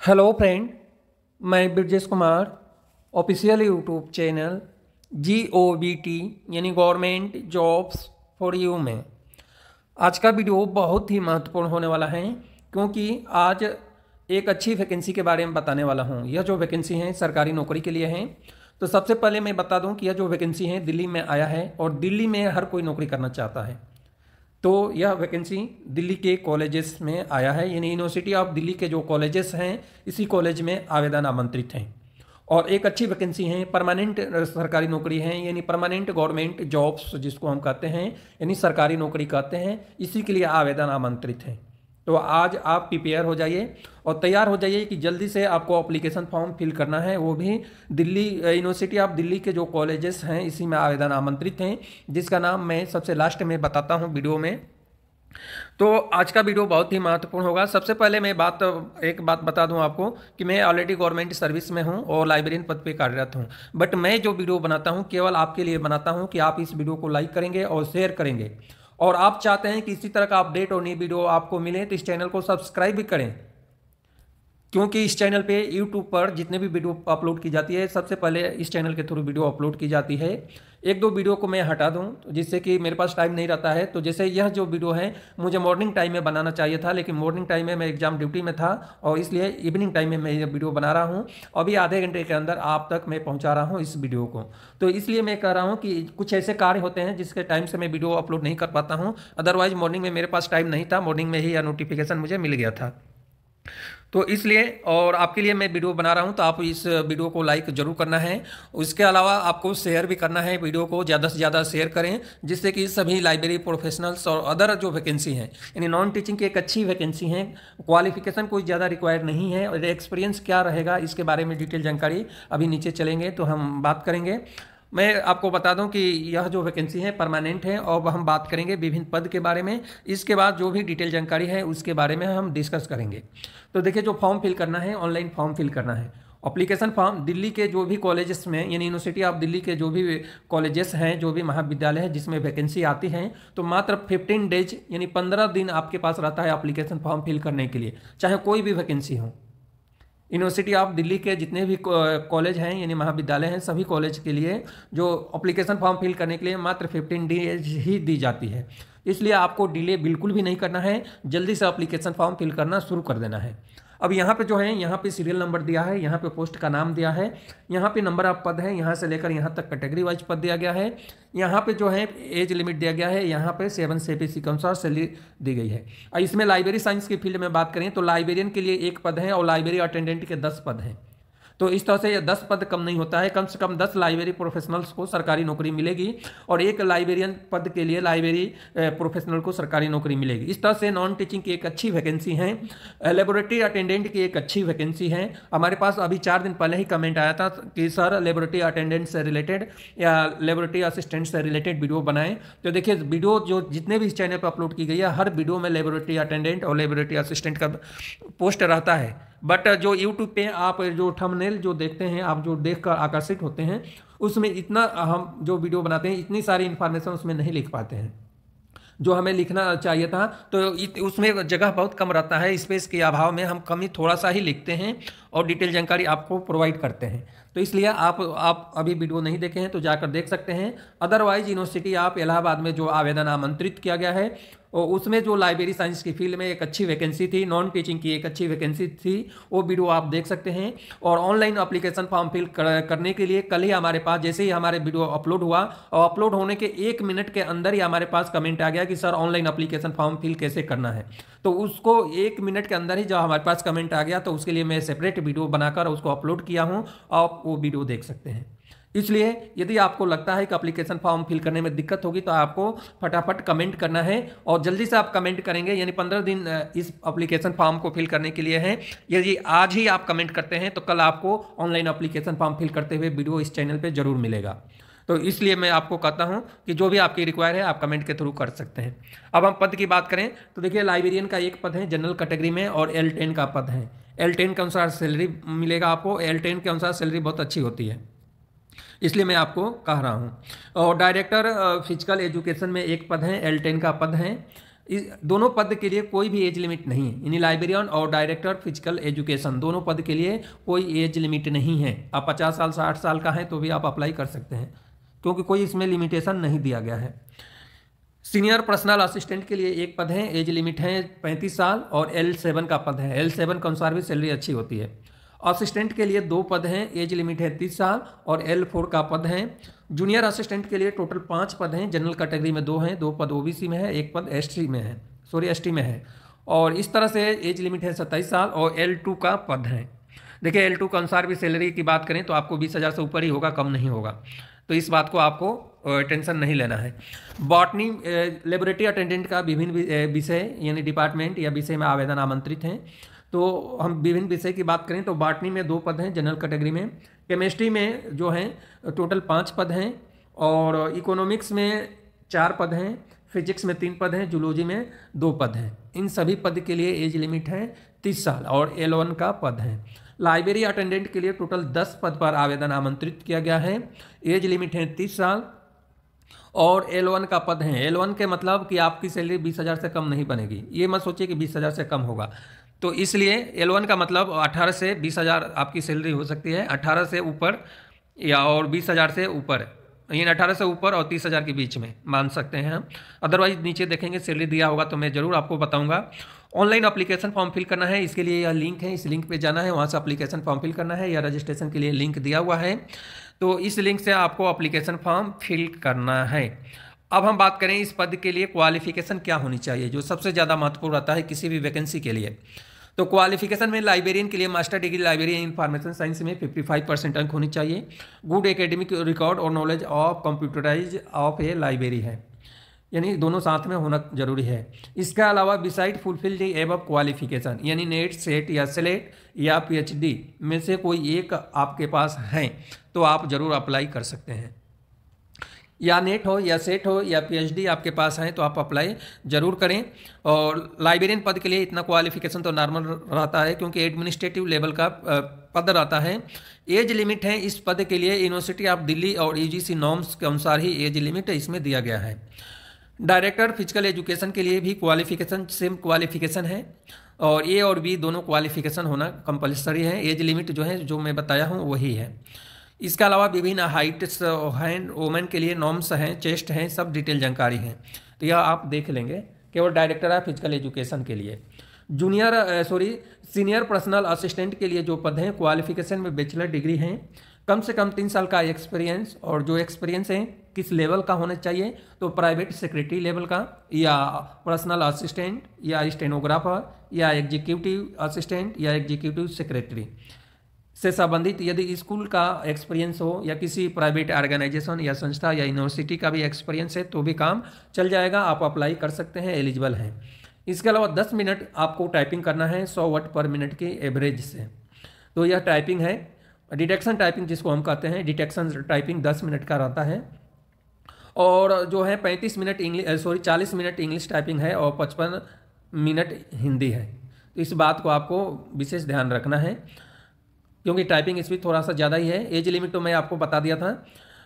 Hello friend मैं Brajesh Kumar official YouTube channel G O B T यानी government jobs for you में। आज का वीडियो बहुत ही महत्वपूर्ण होने वाला है, क्योंकि आज एक अच्छी वैकेंसी के बारे में बताने वाला हूँ। यह जो वैकेंसी है, सरकारी नौकरी के लिए है। तो सबसे पहले मैं बता दूँ कि यह जो वैकेंसी है, दिल्ली में आया है और दिल्ली में हर कोई नौकरी करना चाहता है। तो यह वैकेंसी दिल्ली के कॉलेजेस में आया है। यानी यूनिवर्सिटी ऑफ़ दिल्ली के जो कॉलेजेस हैं, इसी कॉलेज में आवेदन आमंत्रित हैं। और एक अच्छी वैकेंसी है परमानेंट सरकारी नौकरी है। यानी परमानेंट गवर्नमेंट जॉब्स जिसको हम कहते हैं, यानी सरकारी नौकरी कहते हैं, इसी के लिए आवेदन आमंत्रित हैं। तो आज आप प्रिपेयर हो जाइए और तैयार हो जाइए कि जल्दी से आपको अप्लीकेशन फॉर्म फिल करना है। वो भी दिल्ली यूनिवर्सिटी ऑफ़ दिल्ली के जो कॉलेजेस हैं, इसी में आवेदन आमंत्रित हैं, जिसका नाम मैं सबसे लास्ट में बताता हूँ वीडियो में। तो आज का वीडियो बहुत ही महत्वपूर्ण होगा। सबसे पहले मैं बात, एक बात बता दूँ आपको कि मैं ऑलरेडी गवर्नमेंट सर्विस में हूँ और लाइब्रेरियन पद पे कार्यरत हूँ। बट मैं जो वीडियो बनाता हूँ, केवल आपके लिए बनाता हूँ कि आप इस वीडियो को लाइक करेंगे और शेयर करेंगे। और आप चाहते हैं कि इसी तरह का अपडेट और नई वीडियो आपको मिले तो इस चैनल को सब्सक्राइब भी करें। क्योंकि इस चैनल पे YouTube पर जितने भी वीडियो अपलोड की जाती है, सबसे पहले इस चैनल के थ्रू वीडियो अपलोड की जाती है। एक दो वीडियो को मैं हटा दूँ तो जिससे कि मेरे पास टाइम नहीं रहता है। तो जैसे यह जो वीडियो है, मुझे मॉर्निंग टाइम में बनाना चाहिए था, लेकिन मॉर्निंग टाइम में मैं एग्ज़ाम ड्यूटी में था, और इसलिए इवनिंग टाइम में मैं ये वीडियो बना रहा हूँ। अभी आधे घंटे के अंदर आप तक मैं पहुँचा रहा हूँ इस वीडियो को। तो इसलिए मैं कह रहा हूँ कि कुछ ऐसे कार्य होते हैं, जिसके टाइम से मैं वीडियो अपलोड नहीं कर पाता हूँ। अदरवाइज़ मॉर्निंग में मेरे पास टाइम नहीं था मॉर्निंग में ही यह नोटिफिकेशन मुझे मिल गया था। तो इसलिए, और आपके लिए मैं वीडियो बना रहा हूँ तो आप इस वीडियो को लाइक ज़रूर करना है। उसके अलावा आपको शेयर भी करना है वीडियो को, ज़्यादा से ज़्यादा शेयर करें, जिससे कि सभी लाइब्रेरी प्रोफेशनल्स और अदर जो वैकेंसी हैं, यानी नॉन टीचिंग की एक अच्छी वैकेंसी है क्वालिफिकेशन कोई ज़्यादा रिक्वायर नहीं है, और एक्सपीरियंस क्या रहेगा, इसके बारे में डिटेल जानकारी अभी नीचे चलेंगे तो हम बात करेंगे। मैं आपको बता दूँ कि यह जो वैकेंसी है परमानेंट है और हम बात करेंगे विभिन्न पद के बारे में। इसके बाद जो भी डिटेल जानकारी है, उसके बारे में हम डिस्कस करेंगे। तो देखिए, जो फॉर्म फिल करना है ऑनलाइन फॉर्म फिल करना है। अप्लीकेशन फॉर्म दिल्ली के जो भी कॉलेजेस में, यानी यूनिवर्सिटी ऑफ़ दिल्ली के जो भी कॉलेजेस हैं, जो भी महाविद्यालय हैं, जिसमें वैकेंसी आती है तो मात्र फिफ्टीन डेज़ यानी पंद्रह दिन आपके पास रहता है अप्लीकेशन फॉर्म फिल करने के लिए, चाहे कोई भी वैकेंसी हो। यूनिवर्सिटी ऑफ़ दिल्ली के जितने भी कॉलेज हैं, यानी महाविद्यालय हैं, सभी कॉलेज के लिए जो अप्लीकेशन फॉर्म फिल करने के लिए मात्र फिफ्टीन डेज़ ही दी जाती है। इसलिए आपको डिले बिल्कुल भी नहीं करना है। जल्दी से अप्लीकेशन फॉर्म फिल करना शुरू कर देना है। अब यहाँ पे जो है, यहाँ पे सीरियल नंबर दिया है, यहाँ पे पोस्ट का नाम दिया है, यहाँ पे नंबर ऑफ़ पद है, यहाँ से लेकर यहाँ तक कैटेगरी वाइज पद दिया गया है, यहाँ पे जो है एज लिमिट दिया गया है, यहाँ पे सेवन से पी सी के अनुसार सैलरी दी गई है। और इसमें लाइब्रेरी साइंस की फ़ील्ड में बात करें तो लाइब्रेरियन के लिए एक पद है और लाइब्रेरी अटेंडेंट के दस पद हैं। तो इस तरह से ये दस पद कम नहीं होता है। कम से कम दस लाइब्रेरी प्रोफेशनल्स को सरकारी नौकरी मिलेगी और एक लाइब्रेरियन पद के लिए लाइब्रेरी प्रोफेशनल को सरकारी नौकरी मिलेगी। इस तरह से नॉन टीचिंग की एक अच्छी वैकेंसी है। लेबोरेटरी अटेंडेंट की एक अच्छी वैकेंसी है। हमारे पास अभी चार दिन पहले ही कमेंट आया था कि, सर लेबोरेटरी अटेंडेंट से रिलेटेड या लेबोरेटरी असिस्टेंट से रिलेटेड वीडियो बनाएँ। तो देखिए वीडियो जो जितने भी इस चैनल पर अपलोड की गई है, हर वीडियो में लेबोरेटरी अटेंडेंट और लेबोरेटरी असिस्टेंट का पोस्ट रहता है। बट जो यूट्यूब पे आप जो थंबनेल जो देखते हैं, आप जो देख कर आकर्षित होते हैं, उसमें इतना हम जो वीडियो बनाते हैं, इतनी सारी इन्फॉर्मेशन उसमें नहीं लिख पाते हैं। जो हमें लिखना चाहिए था तो उसमें जगह बहुत कम रहता है। स्पेस के अभाव में हम कमी थोड़ा सा ही लिखते हैं और डिटेल जानकारी आपको प्रोवाइड करते हैं। तो इसलिए आप आप अभी वीडियो नहीं देखे हैं तो जाकर देख सकते हैं। अदरवाइज़ यूनिवर्सिटी आप इलाहाबाद में जो आवेदन आमंत्रित किया गया है और उसमें जो लाइब्रेरी साइंस की फ़ील्ड में एक अच्छी वैकेंसी थी नॉन टीचिंग की एक अच्छी वैकेंसी थी वो वीडियो आप देख सकते हैं। और ऑनलाइन अप्लीकेशन फॉर्म फिल कर, करने के लिए कल ही हमारे पास जैसे ही हमारे वीडियो अपलोड हुआ और अपलोड होने के एक मिनट के अंदर ही हमारे पास कमेंट आ गया कि sir online application form fill कैसे करना है? तो उसको एक मिनट के अंदर ही जब हमारे पास कमेंट आ गया तो उसके लिए मैं सेपरेट वीडियो बनाकर उसको अपलोड किया हूँ। आप वो वीडियो देख सकते हैं। इसलिए यदि आपको लगता है कि अप्लीकेशन फॉर्म फिल करने में दिक्कत होगी तो आपको फटाफट कमेंट करना है और जल्दी से आप कमेंट करेंगे। यानी पंद्रह दिन इस अप्लीकेशन फॉर्म को फिल करने के लिए है। यदि आज ही आप कमेंट करते हैं तो कल आपको ऑनलाइन अप्लीकेशन फॉर्म फिल करते हुए वीडियो इस चैनल पर ज़रूर मिलेगा। तो इसलिए मैं आपको कहता हूँ कि जो भी आपकी रिक्वायर है, आप कमेंट के थ्रू कर सकते हैं। अब हम पद की बात करें तो देखिए लाइब्रेरियन का एक पद है जनरल कैटेगरी में और एल टेन का पद है। एल टेन के अनुसार सैलरी मिलेगा आपको एल टेन के अनुसार सैलरी बहुत अच्छी होती है। इसलिए मैं आपको कह रहा हूँ। और डायरेक्टर फ़िज़िकल एजुकेशन में एक पद है एल टेन का पद है। इस, दोनों पद के लिए कोई भी एज लिमिट नहीं है। यानी लाइब्रेरियन और डायरेक्टर फ़िज़िकल एजुकेशन दोनों पद के लिए कोई एज लिमिट नहीं है। आप पचास साल, साठ साल का है तो भी आप अप्लाई कर सकते हैं, क्योंकि कोई इसमें लिमिटेशन नहीं दिया गया है। सीनियर पर्सनल असिस्टेंट के लिए एक पद है, एज लिमिट है पैंतीस साल और एल सेवन का पद है। एल सेवन के अनुसार भी सैलरी अच्छी होती है। असिस्टेंट के लिए दो पद हैं, एज लिमिट है तीस साल और एल फोर का पद है। जूनियर असिस्टेंट के लिए टोटल पाँच पद हैं, जनरल कैटेगरी में दो हैं, दो पद ओबीसी में है, एक पद एसटी में है, सॉरी एसटी में है। और इस तरह से एज लिमिट है सत्ताईस साल और एल टू का पद है। देखिए, एल टू के अनुसार भी सैलरी की बात करें तो आपको बीस हज़ार से ऊपर ही होगा, कम नहीं होगा। तो इस बात को आपको टेंशन नहीं लेना है। बॉटनी लेबोरेटरी अटेंडेंट का विभिन्न विषय, यानी डिपार्टमेंट या विषय में आवेदन आमंत्रित हैं। तो हम विभिन्न विषय की बात करें तो बाटनी में दो पद हैं, जनरल कैटेगरी में। केमिस्ट्री में जो हैं, टोटल पाँच पद हैं और इकोनॉमिक्स में चार पद हैं, फिजिक्स में तीन पद हैं, जूलॉजी में दो पद हैं। इन सभी पद के लिए एज लिमिट है तीस साल और एल का पद है। लाइब्रेरी अटेंडेंट के लिए टोटल दस पद पर आवेदन आमंत्रित किया गया है। एज लिमिट है तीस साल। और एल वन का पद है। एल वन के मतलब कि आपकी सैलरी बीस हज़ार से कम नहीं बनेगी। ये मत सोचिए कि बीस हज़ार से कम होगा। तो इसलिए एल वन का मतलब अठारह से बीस हज़ार आपकी सैलरी हो सकती है। अठारह से ऊपर या और बीस हज़ार से ऊपर। यानी अठारह से ऊपर और तीस हज़ार के बीच में मान सकते हैं हम। अदरवाइज़ नीचे देखेंगे सैलरी दिया होगा तो मैं ज़रूर आपको बताऊँगा। ऑनलाइन अप्लीकेशन फॉर्म फिल करना है, इसके लिए यह लिंक है, इस लिंक पे जाना है, वहाँ से अप्लीकेशन फॉर्म फिल करना है, या रजिस्ट्रेशन के लिए लिंक दिया हुआ है। तो इस लिंक से आपको अप्लीकेशन फॉर्म फिल करना है। अब हम बात करें इस पद के लिए क्वालिफिकेशन क्या होनी चाहिए, जो सबसे ज़्यादा महत्वपूर्ण रहता है किसी भी वैकेंसी के लिए। तो क्वालिफिकेशन में लाइब्रेरियन के लिए master degree library information science में 55 परसेंट अंक होनी चाहिए। गुड एकेडमिक रिकॉर्ड और knowledge of computerise of a library है। यानी दोनों साथ में होना ज़रूरी है। इसके अलावा बिसाइड फुलफिल दी एब क्वालिफिकेशन यानी नेट सेट या सेलेट या पीएचडी में से कोई एक आपके पास है तो आप ज़रूर अप्लाई कर सकते हैं। या नेट हो या सेट हो या पीएचडी आपके पास है तो आप अप्लाई ज़रूर करें। और लाइब्रेरियन पद के लिए इतना क्वालिफिकेशन तो नॉर्मल रहता है, क्योंकि एडमिनिस्ट्रेटिव लेवल का पद रहता है। एज लिमिट है, इस पद के लिए यूनिवर्सिटी ऑफ़ दिल्ली और यूजीसी नॉर्म्स के अनुसार ही एज लिमिट इसमें दिया गया है। डायरेक्टर फ़िज़िकल एजुकेशन के लिए भी क्वालिफिकेशन सेम क्वालिफिकेशन है। और ए और बी दोनों क्वालिफिकेशन होना कंपलसरी है। एज लिमिट जो है, जो मैं बताया हूँ, वही है। इसके अलावा विभिन्न हाइट्स हैंड वोमेन के लिए नॉर्म्स हैं चेस्ट हैं, सब डिटेल जानकारी हैं। तो यह आप देख लेंगे केवल डायरेक्टर ऑफ़ फ़िज़िकल एजुकेशन के लिए। Junior sorry senior personal assistant के लिए जो पद हैं क्वालिफिकेशन में बैचलर डिग्री हैं। कम से कम तीन साल का एक्सपीरियंस और जो एक्सपीरियंस है, किस लेवल का होना चाहिए तो प्राइवेट सेक्रेटरी लेवल का, या पर्सनल असिस्टेंट या स्टेनोग्राफर या एग्जीक्यूटिव असिस्टेंट या एग्जीक्यूटिव सेक्रेटरी से संबंधित यदि स्कूल का एक्सपीरियंस हो, या किसी प्राइवेट ऑर्गेनाइजेशन या संस्था, या यूनिवर्सिटी का भी एक्सपीरियंस है तो भी काम चल जाएगा, आप अप्लाई कर सकते हैं एलिजिबल हैं। इसके अलावा 10 मिनट आपको टाइपिंग करना है 100 वर्ड पर मिनट के एवरेज से। तो यह टाइपिंग है। डिटेक्शन टाइपिंग जिसको हम कहते हैं डिटेक्शन टाइपिंग 10 मिनट का रहता है। और जो है 35 minute English sorry 40 minute English typing है और 55 मिनट हिंदी है। तो इस बात को आपको विशेष ध्यान रखना है, क्योंकि टाइपिंग इसमें थोड़ा सा ज़्यादा ही है। एज लिमिट तो मैं आपको बता दिया था।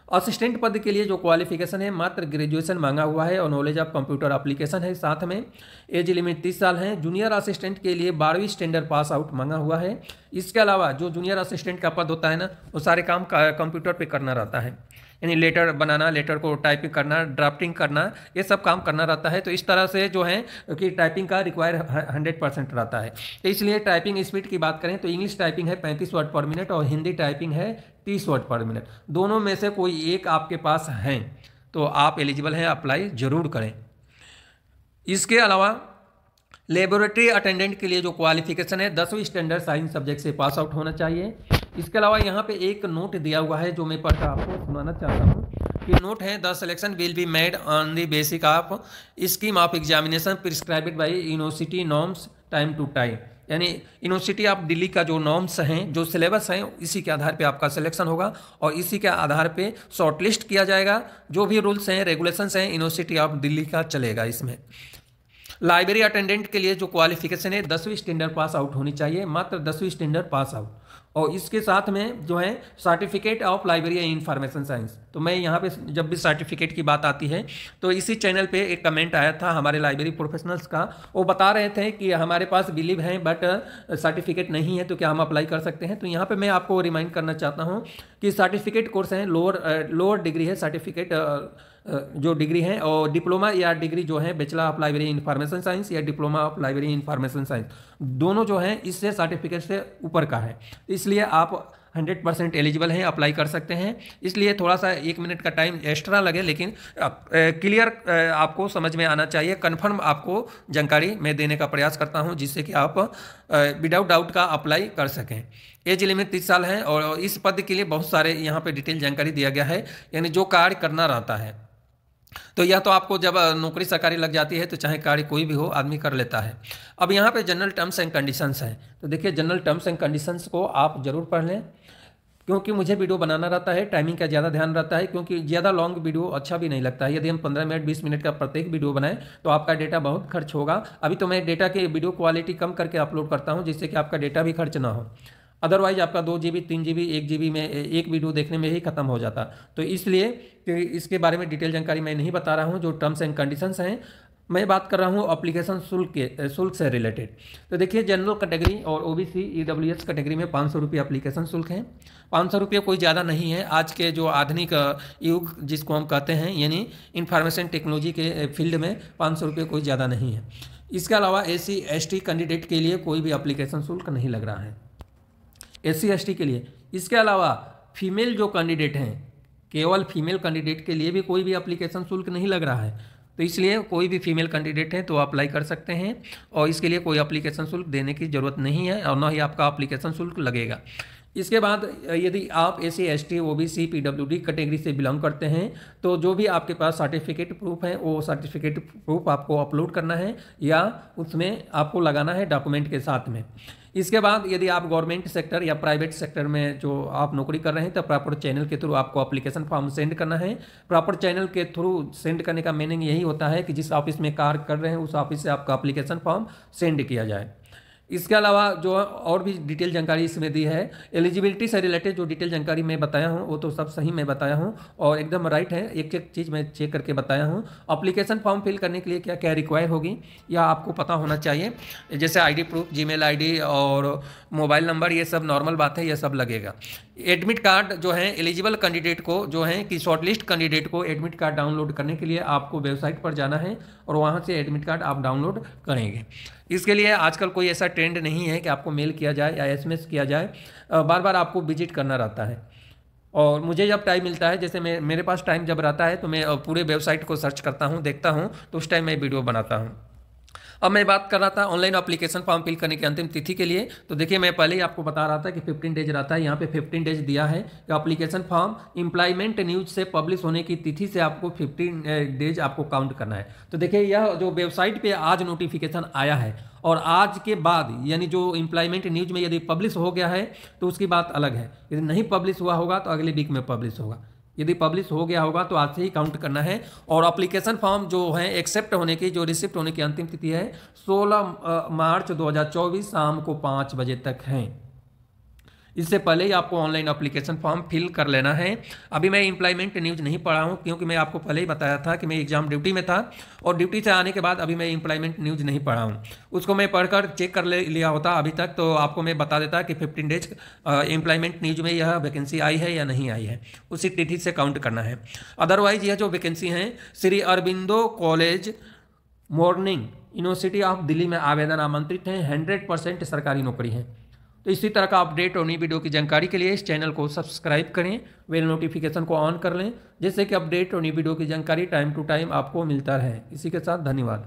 असिस्टेंट पद के लिए जो क्वालिफिकेशन है, मात्र ग्रेजुएशन मांगा हुआ है और नॉलेज ऑफ़ कंप्यूटर एप्लीकेशन है। साथ में एज लिमिट तीस साल है। जूनियर असिस्टेंट के लिए बारहवीं स्टैंडर्ड पास आउट मांगा हुआ है। इसके अलावा जो जूनियर असिस्टेंट का पद होता है ना, वो सारे काम कंप्यूटर पर करना रहता है। यानी लेटर बनाना, लेटर को टाइपिंग करना ड्राफ्टिंग करना, ये सब काम करना रहता है। तो इस तरह से जो है कि टाइपिंग का रिक्वायर हंड्रेड परसेंट रहता है। तो इसलिए टाइपिंग स्पीड की बात करें तो इंग्लिश टाइपिंग है पैंतीस वर्ड पर मिनट और हिंदी टाइपिंग है तीस वर्ड पर मिनट दोनों में से कोई एक आपके पास हैं तो आप एलिजिबल हैं अप्लाई ज़रूर करें। इसके अलावा लेबोरेटरी अटेंडेंट के लिए जो क्वालिफिकेशन है, दसवीं स्टैंडर्ड साइंस सब्जेक्ट से पास आउट होना चाहिए। इसके अलावा यहाँ पे एक नोट दिया हुआ है जो मैं पढ़कर आपको सुनाना चाहता हूँ कि नोट है, the selection will be made on the basic of scheme of examination prescribed by university norms time to time. यानी यूनिवर्सिटी ऑफ़ दिल्ली का जो नॉर्म्स हैं, जो सिलेबस हैं, इसी के आधार पे आपका सिलेक्शन होगा और इसी के आधार पे शॉर्टलिस्ट किया जाएगा। जो भी रूल्स हैं, रेगुलेशंस हैं, यूनिवर्सिटी ऑफ़ दिल्ली का चलेगा इसमें। लाइब्रेरी अटेंडेंट के लिए जो क्वालिफिकेशन है, दसवीं स्टैंडर्ड पास आउट होनी चाहिए, मात्र दसवीं स्टैंडर्ड पास आउट। और इसके साथ में जो है certificate of library information science तो मैं यहाँ पे जब भी सर्टिफिकेट की बात आती है तो इसी चैनल पे एक कमेंट आया था हमारे लाइब्रेरी प्रोफेशनल्स का। वो बता रहे थे कि हमारे पास बिलीव है बट सर्टिफिकेट नहीं है तो क्या हम अप्लाई कर सकते हैं? तो यहाँ पर मैं आपको रिमाइंड करना चाहता हूँ कि सर्टिफिकेट कोर्स हैं लोअर लोअर डिग्री है सर्टिफिकेट जो डिग्री है और डिप्लोमा या डिग्री जो है bachelor of library information science या diploma of library information science दोनों जो है इससे सर्टिफिकेट से ऊपर का है। इसलिए आप हंड्रेड परसेंट एलिजिबल हैं अप्लाई कर सकते हैं। इसलिए थोड़ा सा एक मिनट का टाइम एक्स्ट्रा लगे, लेकिन क्लियर आपको समझ में आना चाहिए कन्फर्म आपको जानकारी मैं देने का प्रयास करता हूँ, जिससे कि आप विदाउट डाउट का अप्लाई कर सकें। एज लिमिट तीस साल है और इस पद के लिए बहुत सारे यहाँ पे डिटेल जानकारी दिया गया है, यानी जो कार्य करना रहता है। तो यह तो आपको जब नौकरी सरकारी लग जाती है तो चाहे कार्य कोई भी हो, आदमी कर लेता है। अब यहाँ पे जनरल टर्म्स एंड कंडीशंस हैं। तो देखिए जनरल टर्म्स एंड कंडीशंस को आप ज़रूर पढ़ लें, क्योंकि मुझे वीडियो बनाना रहता है टाइमिंग का ज़्यादा ध्यान रहता है, क्योंकि ज़्यादा लॉन्ग वीडियो अच्छा भी नहीं लगता है। यदि हम पंद्रह मिनट, बीस मिनट का प्रत्येक वीडियो बनाएँ तो आपका डेटा बहुत खर्च होगा। अभी तो मैं डेटा की वीडियो क्वालिटी कम करके अपलोड करता हूँ, जिससे कि आपका डेटा भी खर्च ना हो। अदरवाइज़ आपका दो जी बी तीन जी बी एक जी बी में, एक वीडियो देखने में ही खत्म हो जाता। तो इसलिए कि इसके बारे में डिटेल जानकारी मैं नहीं बता रहा हूँ, जो टर्म्स एंड कंडीशंस हैं, मैं बात कर रहा हूँ अप्लीकेशन शुल्क के, शुल्क से रिलेटेड तो देखिए जनरल कैटेगरी और O B C E W S category में पाँच सौ रुपये अप्लीकेशन शुल्क है। पाँच सौ रुपये कोई ज़्यादा नहीं है। आज के जो आधुनिक युग जिसको हम कहते हैं, यानी इंफॉर्मेशन टेक्नोलॉजी के फ़ील्ड में पाँच सौ रुपये कोई ज़्यादा नहीं है। इसके अलावा A C S T candidate के लिए कोई भी अप्लीकेशन शुल्क नहीं लग रहा है। एस सी के लिए। इसके अलावा फीमेल जो कैंडिडेट हैं, केवल फीमेल कैंडिडेट के लिए भी कोई भी अप्लीकेशन शुल्क नहीं लग रहा है। तो इसलिए कोई भी फीमेल कैंडिडेट है तो अप्लाई कर सकते हैं और इसके लिए कोई अप्लीकेशन शुल्क देने की ज़रूरत नहीं है और ना ही आपका अप्लीकेशन शुल्क लगेगा। इसके बाद, यदि आप A C S T O B C P W D category से बिलोंग करते हैं तो जो भी आपके पास सर्टिफिकेट प्रूफ है, वो सर्टिफिकेट प्रूफ आपको अपलोड करना है या उसमें आपको लगाना है डॉक्यूमेंट के साथ में। इसके बाद यदि आप गवर्नमेंट सेक्टर या प्राइवेट सेक्टर में जो आप नौकरी कर रहे हैं तो प्रॉपर चैनल के थ्रू आपको अप्लीकेशन फॉर्म सेंड करना है। प्रॉपर चैनल के थ्रू सेंड करने का मीनिंग यही होता है कि जिस ऑफ़िस में कार्य कर रहे हैं, उस ऑफ़िस से आपका अप्लीकेशन फॉर्म सेंड किया जाए। इसके अलावा जो और भी डिटेल जानकारी इसमें दी है एलिजिबिलिटी से रिलेटेड जो डिटेल जानकारी मैं बताया हूँ, वो तो सब सही मैं बताया हूँ और एकदम राइट है, एक एक चीज़ मैं चेक करके बताया हूँ। अप्लीकेशन फॉर्म फिल करने के लिए क्या क्या रिक्वायर होगी, या आपको पता होना चाहिए? जैसे आईडी प्रूफ जीमेल आईडी और मोबाइल नंबर ये सब नॉर्मल बात है, ये सब लगेगा। एडमिट कार्ड जो है एलिजिबल कैंडिडेट को जो है, कि शॉर्टलिस्ट कैंडिडेट को एडमिट कार्ड डाउनलोड करने के लिए आपको वेबसाइट पर जाना है और वहाँ से एडमिट कार्ड आप डाउनलोड करेंगे। इसके लिए आजकल कोई ऐसा ट्रेंड नहीं है कि आपको मेल किया जाए या एसएमएस किया जाए। बार बार आपको विज़िट करना रहता है। और मुझे जब टाइम मिलता है, जैसे मेरे पास टाइम जब रहता है तो मैं पूरे वेबसाइट को सर्च करता हूँ, देखता हूँ तो उस टाइम मैं वीडियो बनाता हूँ। अब मैं बात कर रहा था ऑनलाइन अप्लीकेशन फॉर्म फिल करने की अंतिम तिथि के लिए। तो देखिए, मैं पहले ही आपको बता रहा था कि 15 डेज़ रहता है। यहाँ पे 15 डेज़ दिया है कि अप्लीकेशन फॉर्म इंप्लायमेंट न्यूज़ से पब्लिश होने की तिथि से आपको 15 डेज़ आपको काउंट करना है। तो देखिए, यह जो वेबसाइट पर आज नोटिफिकेशन आया है और आज के बाद, यानी जो इंप्लायमेंट न्यूज़ में यदि पब्लिश हो गया है तो उसकी बात अलग है। यदि नहीं पब्लिश हुआ होगा तो अगले वीक में पब्लिश होगा। यदि पब्लिश हो गया होगा तो आज से ही काउंट करना है। और अप्लीकेशन फॉर्म जो है एक्सेप्ट होने की, जो रिसिप्ट होने की अंतिम तिथि है 16 मार्च 2024 शाम को पाँच बजे तक है। इससे पहले ही आपको ऑनलाइन अप्लीकेशन फॉर्म फिल कर लेना है। अभी मैं इंप्लायमेंट न्यूज़ नहीं पढ़ा हूँ, क्योंकि मैं आपको पहले ही बताया था कि मैं एग्ज़ाम ड्यूटी में था और ड्यूटी से आने के बाद अभी मैं इम्प्लॉयमेंट न्यूज़ नहीं पढ़ा हूँ। उसको मैं पढ़कर चेक कर ले, लिया होता अभी तक तो आपको मैं बता देता कि फिफ्टीन डेज़ एम्प्लॉयमेंट न्यूज़ में यह वैकेंसी आई है या नहीं आई है। उसी तिथि से काउंट करना है। अदरवाइज़ यह जो वैकेंसी हैं, Shri Aurobindo college morning university of Delhi में आवेदन आमंत्रित हैं। हंड्रेड परसेंट सरकारी नौकरी है। तो इसी तरह का अपडेट और नई वीडियो की जानकारी के लिए इस चैनल को सब्सक्राइब करें वेल नोटिफिकेशन को ऑन कर लें, जिससे कि अपडेट और नई वीडियो की जानकारी टाइम टू टाइम आपको मिलता रहे। इसी के साथ धन्यवाद।